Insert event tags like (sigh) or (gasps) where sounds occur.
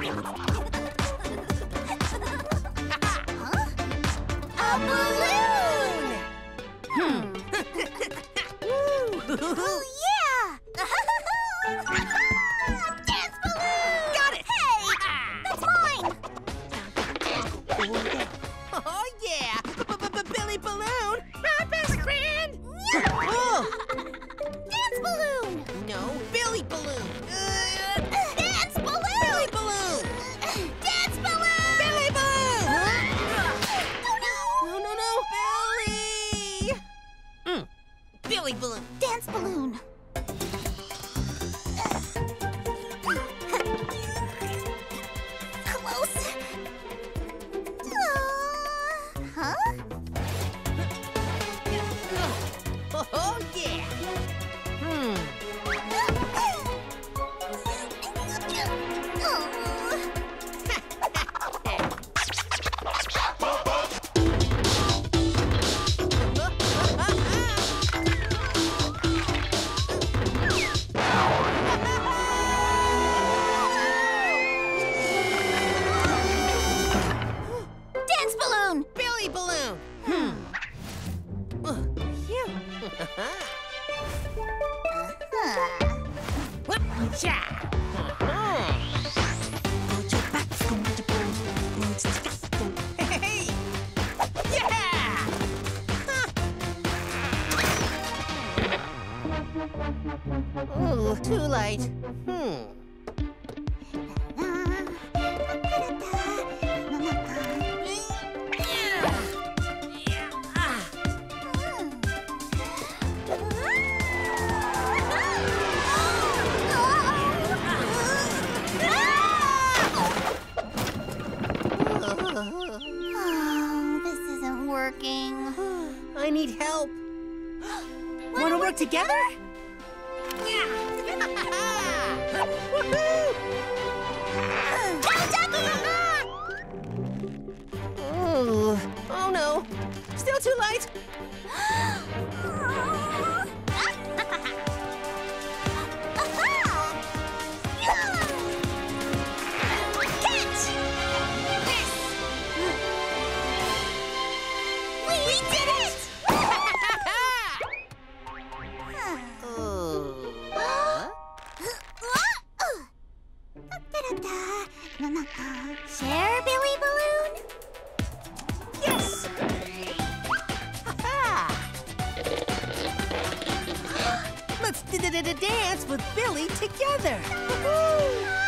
A balloon! Oh, yeah! Dance balloon! Got it! Hey! That's mine! Yeah! B-b-b- Billy Balloon! My best friend! Dance balloon! Balloon! Dance balloon! Ooh, too late. Hmm. Working. (gasps) I need help. (gasps) Want to work together? Yeah! (laughs) Woohoo! (laughs) Ooh. Oh no! Still too late! (gasps) Share, Billy Balloon? Yes! (gasps) Let's d-d-d-dance with Billy together! Woohoo!